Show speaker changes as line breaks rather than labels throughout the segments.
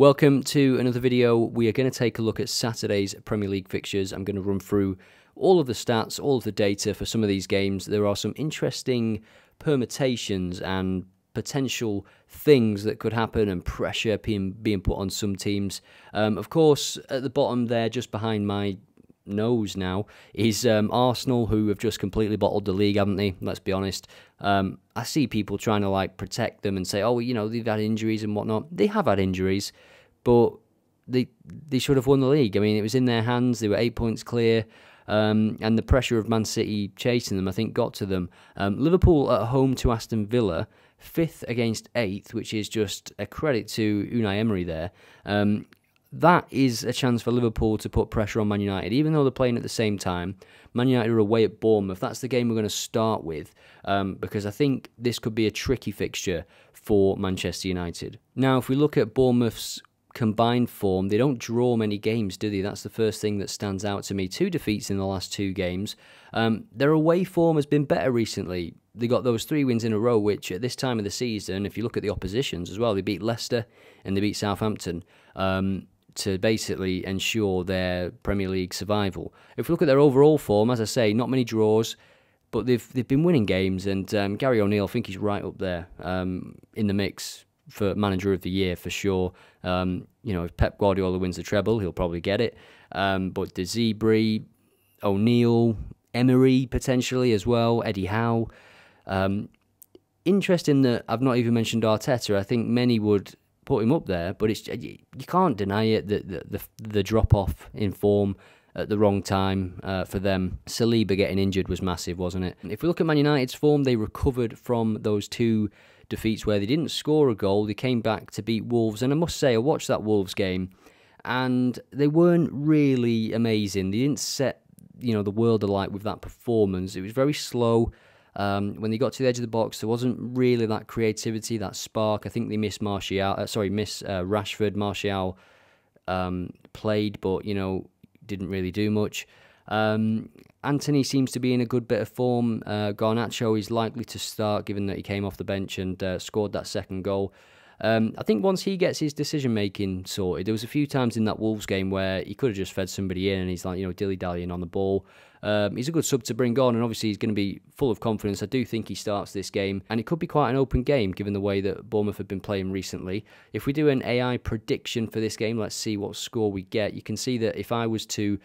Welcome to another video. We are going to take a look at Saturday's Premier League fixtures. I'm going to run through all of the stats, all of the data for some of these games. There are some interesting permutations and potential things that could happen and pressure being, being put on some teams. Um, of course, at the bottom there, just behind my nose now is um, Arsenal, who have just completely bottled the league, haven't they? Let's be honest. Um, I see people trying to like protect them and say, oh, you know, they've had injuries and whatnot. They have had injuries, but they they should have won the league. I mean, it was in their hands. They were eight points clear. Um, and the pressure of Man City chasing them, I think, got to them. Um, Liverpool at home to Aston Villa, fifth against eighth, which is just a credit to Unai Emery there. Um, that is a chance for Liverpool to put pressure on Man United, even though they're playing at the same time. Man United are away at Bournemouth. That's the game we're going to start with um, because I think this could be a tricky fixture for Manchester United. Now, if we look at Bournemouth's combined form, they don't draw many games, do they? That's the first thing that stands out to me. Two defeats in the last two games. Um, their away form has been better recently. They got those three wins in a row, which at this time of the season, if you look at the oppositions as well, they beat Leicester and they beat Southampton. Um, to basically ensure their Premier League survival. If we look at their overall form, as I say, not many draws, but they've they've been winning games, and um, Gary O'Neill, I think he's right up there um, in the mix for manager of the year for sure. Um, you know, if Pep Guardiola wins the treble, he'll probably get it. Um, but De Zerbi, O'Neill, Emery potentially as well, Eddie Howe. Um, interesting that I've not even mentioned Arteta. I think many would put him up there, but it's you can't deny it that the, the, the drop off in form at the wrong time uh, for them. Saliba getting injured was massive, wasn't it? If we look at Man United's form, they recovered from those two defeats where they didn't score a goal. They came back to beat Wolves, and I must say, I watched that Wolves game, and they weren't really amazing. They didn't set you know the world alight with that performance. It was very slow. Um, when they got to the edge of the box, there wasn't really that creativity, that spark. I think they missed Martial. Uh, sorry, miss uh, Rashford. Martial um, played, but you know didn't really do much. Um, Antony seems to be in a good bit of form. Uh, Garnacho is likely to start, given that he came off the bench and uh, scored that second goal. Um, I think once he gets his decision making sorted, there was a few times in that Wolves game where he could have just fed somebody in and he's like, you know, dilly dallying on the ball. Um, he's a good sub to bring on, and obviously he's going to be full of confidence. I do think he starts this game, and it could be quite an open game given the way that Bournemouth have been playing recently. If we do an AI prediction for this game, let's see what score we get. You can see that if I was to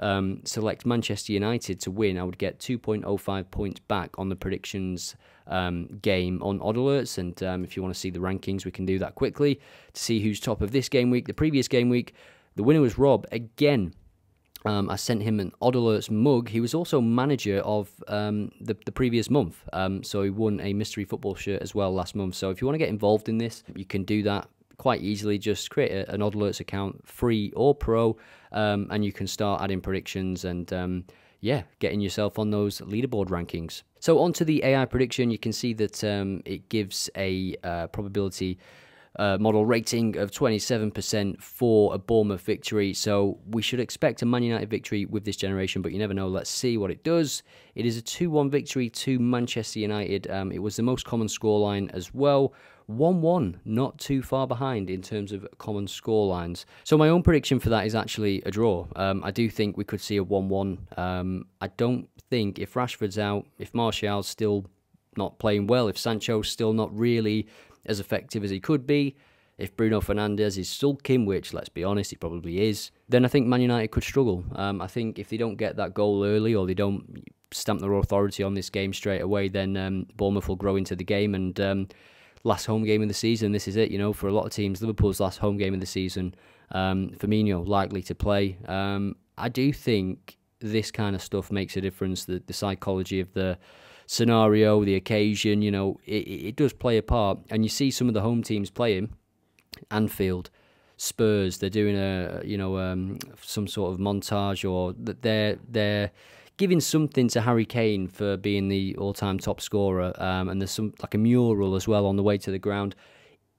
um, select Manchester United to win, I would get 2.05 points back on the predictions um, game on OddAlerts. And um, if you want to see the rankings, we can do that quickly to see who's top of this game week. The previous game week, the winner was Rob. Again, um, I sent him an OddAlerts mug. He was also manager of um, the, the previous month. Um, so he won a mystery football shirt as well last month. So if you want to get involved in this, you can do that quite easily. Just create a, an OddAlerts account, free or pro, um, and you can start adding predictions and um, yeah, getting yourself on those leaderboard rankings. So onto the AI prediction, you can see that um, it gives a uh, probability uh, model rating of 27% for a Bournemouth victory. So we should expect a Man United victory with this generation, but you never know. Let's see what it does. It is a 2 1 victory to Manchester United. Um, it was the most common scoreline as well. 1 1, not too far behind in terms of common scorelines. So, my own prediction for that is actually a draw. Um, I do think we could see a 1 1. Um, I don't think if Rashford's out, if Martial's still not playing well, if Sancho's still not really as effective as he could be, if Bruno Fernandes is sulking, which let's be honest, he probably is, then I think Man United could struggle. Um, I think if they don't get that goal early or they don't stamp their authority on this game straight away, then um, Bournemouth will grow into the game and um, last home game of the season. This is it, you know, for a lot of teams. Liverpool's last home game of the season. Um, Firmino likely to play. Um, I do think this kind of stuff makes a difference. The the psychology of the scenario, the occasion, you know, it, it does play a part. And you see some of the home teams playing Anfield. Spurs, they're doing a you know um, some sort of montage, or that they're they're giving something to Harry Kane for being the all-time top scorer, um, and there's some like a mural as well on the way to the ground.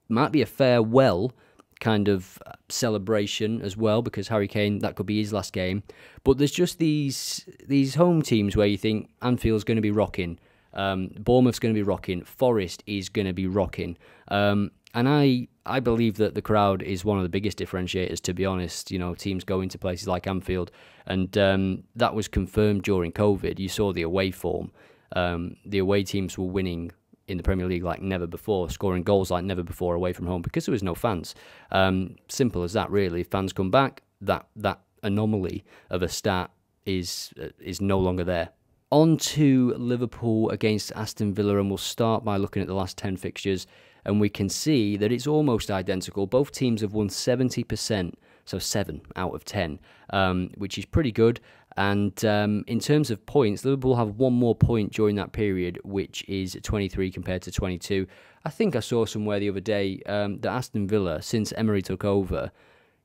Might be a farewell kind of celebration as well because Harry Kane that could be his last game. But there's just these these home teams where you think Anfield's going to be rocking. Um, Bournemouth's going to be rocking. Forest is going to be rocking. Um, and I I believe that the crowd is one of the biggest differentiators. To be honest, you know, teams going to places like Anfield, and um, that was confirmed during COVID. You saw the away form. Um, the away teams were winning in the Premier League like never before, scoring goals like never before away from home because there was no fans. Um, simple as that, really. If fans come back, that that anomaly of a stat is uh, is no longer there. On to Liverpool against Aston Villa, and we'll start by looking at the last 10 fixtures, and we can see that it's almost identical. Both teams have won 70%, so 7 out of 10, um, which is pretty good. And um, in terms of points, Liverpool have one more point during that period, which is 23 compared to 22. I think I saw somewhere the other day um, that Aston Villa, since Emery took over,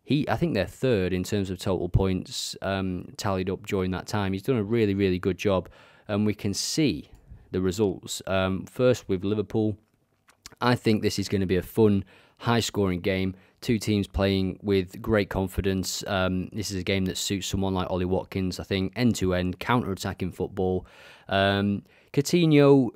he I think they're third in terms of total points um, tallied up during that time. He's done a really really good job, and we can see the results. Um, first with Liverpool, I think this is going to be a fun, high scoring game. Two teams playing with great confidence. Um, this is a game that suits someone like Ollie Watkins. I think end to end counter attacking football. Um, Coutinho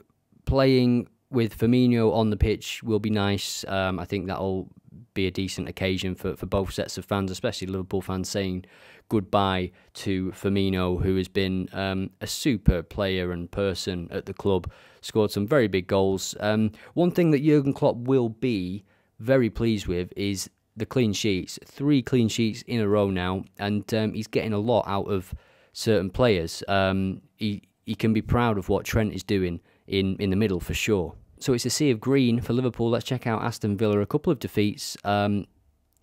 playing with Firmino on the pitch will be nice. Um, I think that'll be a decent occasion for, for both sets of fans, especially Liverpool fans, saying goodbye to Firmino, who has been um, a super player and person at the club, scored some very big goals. Um, one thing that Jurgen Klopp will be very pleased with is the clean sheets. Three clean sheets in a row now, and um, he's getting a lot out of certain players. Um, he can be proud of what Trent is doing in, in the middle for sure. So it's a sea of green for Liverpool. Let's check out Aston Villa. A couple of defeats um,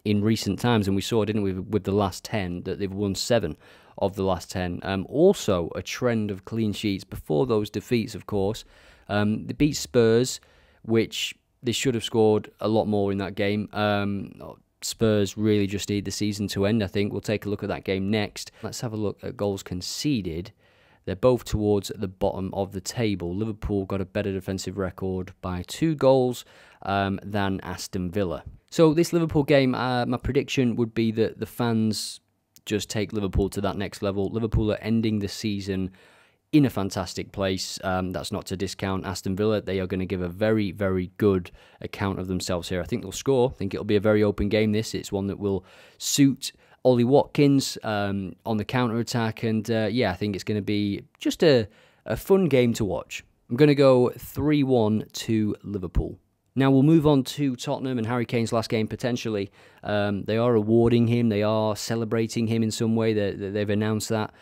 in recent times, and we saw, didn't we, with the last 10, that they've won seven of the last 10. Um, also, a trend of clean sheets before those defeats, of course. Um, they beat Spurs, which they should have scored a lot more in that game. Um, Spurs really just need the season to end, I think. We'll take a look at that game next. Let's have a look at goals conceded. They're both towards the bottom of the table. Liverpool got a better defensive record by two goals um, than Aston Villa. So this Liverpool game, uh, my prediction would be that the fans just take Liverpool to that next level. Liverpool are ending the season in a fantastic place. Um, that's not to discount Aston Villa. They are going to give a very, very good account of themselves here. I think they'll score. I think it'll be a very open game. This it's one that will suit Ollie Watkins um, on the counter attack, and uh, yeah, I think it's going to be just a, a fun game to watch. I'm going to go 3 1 to Liverpool. Now we'll move on to Tottenham and Harry Kane's last game potentially. Um, they are awarding him, they are celebrating him in some way. They, they've announced that.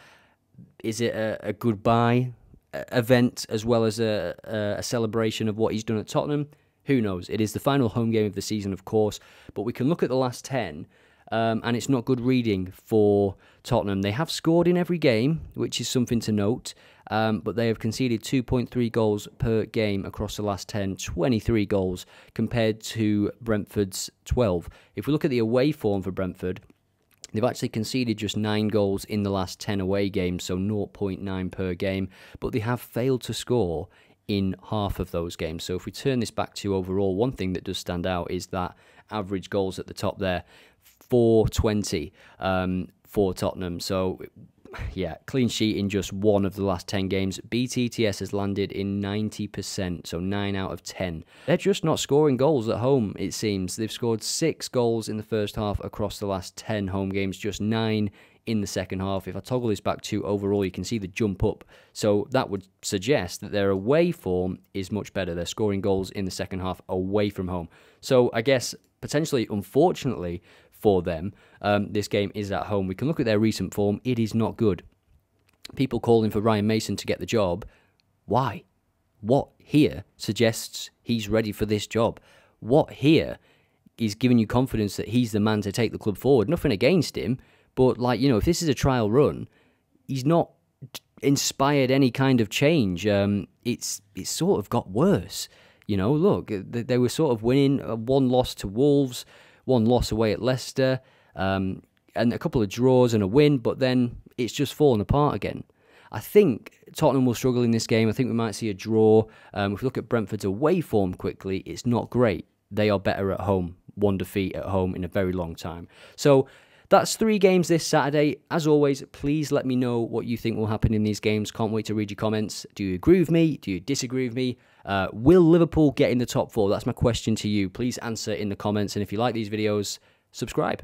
Is it a, a goodbye event as well as a, a celebration of what he's done at Tottenham? Who knows? It is the final home game of the season, of course, but we can look at the last 10 um, and it's not good reading for Tottenham. They have scored in every game, which is something to note, um, but they have conceded 2.3 goals per game across the last 10, 23 goals compared to Brentford's 12. If we look at the away form for Brentford, They've actually conceded just nine goals in the last 10 away games, so 0.9 per game, but they have failed to score in half of those games. So if we turn this back to overall, one thing that does stand out is that average goals at the top there. 420 um, for Tottenham. So, yeah, clean sheet in just one of the last 10 games. BTTS has landed in 90%, so 9 out of 10. They're just not scoring goals at home, it seems. They've scored 6 goals in the first half across the last 10 home games, just 9 in the second half. If I toggle this back to overall, you can see the jump up. So that would suggest that their away form is much better. They're scoring goals in the second half away from home. So I guess potentially, unfortunately, for them. Um, this game is at home. We can look at their recent form. It is not good. People calling for Ryan Mason to get the job. Why? What here suggests he's ready for this job? What here is giving you confidence that he's the man to take the club forward? Nothing against him, but like you know, if this is a trial run, he's not inspired any kind of change. Um, it's it's sort of got worse. You know, look, they were sort of winning uh, one loss to Wolves one loss away at Leicester, um, and a couple of draws and a win, but then it's just fallen apart again. I think Tottenham will struggle in this game. I think we might see a draw. Um, if we look at Brentford's away form quickly, it's not great. They are better at home. One defeat at home in a very long time. So that's three games this Saturday. As always, please let me know what you think will happen in these games. Can't wait to read your comments. Do you agree with me? Do you disagree with me? Uh, will Liverpool get in the top four? That's my question to you. Please answer in the comments. And if you like these videos, subscribe.